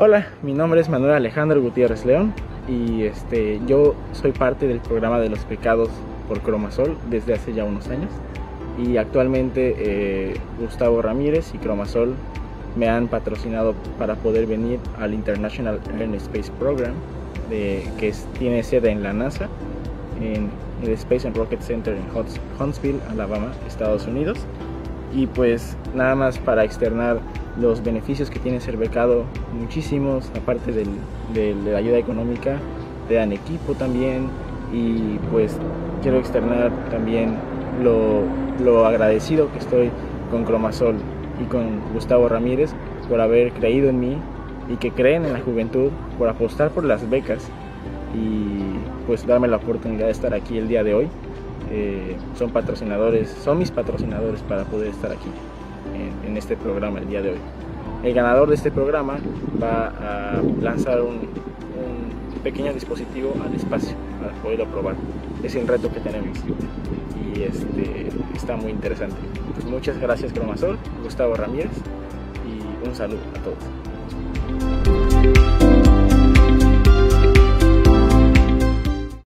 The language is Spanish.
Hola, mi nombre es Manuel Alejandro Gutiérrez León y este, yo soy parte del programa de los pecados por Cromasol desde hace ya unos años. Y actualmente eh, Gustavo Ramírez y Cromasol me han patrocinado para poder venir al International Air and Space Program que tiene sede en la NASA en el Space and Rocket Center en Huntsville, Alabama, Estados Unidos y pues nada más para externar los beneficios que tiene ser becado, muchísimos, aparte del, de la ayuda económica, te dan equipo también y pues quiero externar también lo, lo agradecido que estoy con Cromasol y con Gustavo Ramírez por haber creído en mí y que creen en la juventud, por apostar por las becas y pues darme la oportunidad de estar aquí el día de hoy. Eh, son patrocinadores, son mis patrocinadores para poder estar aquí en, este programa el día de hoy. El ganador de este programa va a lanzar un, pequeño dispositivo al espacio para poderlo probar. Es el reto que tenemos y este, está muy interesante. Pues muchas gracias Cromasol, Gustavo Ramírez y un saludo a todos.